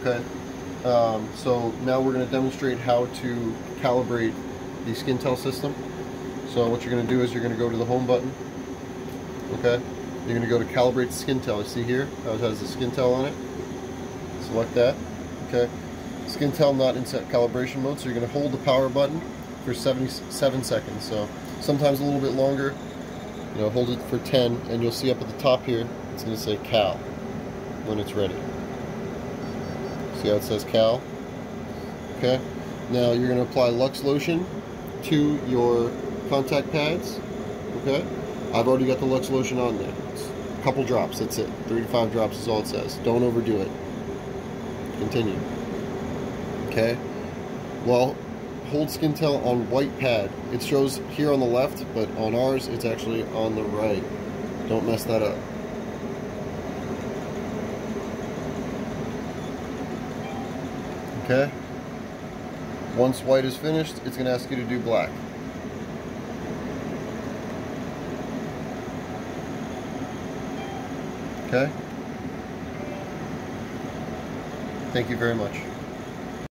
Okay. Um, so now we're going to demonstrate how to calibrate the SkinTel system. So what you're going to do is you're going to go to the home button. Okay. You're going to go to calibrate SkinTel. You see here how it has the SkinTel on it. Select that. Okay. SkinTel not in set calibration mode, so you're going to hold the power button for 77 seconds. So sometimes a little bit longer. You know, hold it for 10, and you'll see up at the top here, it's going to say Cal when it's ready. See how it says Cal? Okay. Now you're going to apply Lux Lotion to your contact pads. Okay. I've already got the Lux Lotion on there. It's a couple drops, that's it. Three to five drops is all it says. Don't overdo it. Continue. Okay. Well, hold SkinTel on white pad. It shows here on the left, but on ours it's actually on the right. Don't mess that up. Okay? Once white is finished, it's going to ask you to do black. Okay? Thank you very much.